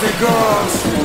the girls.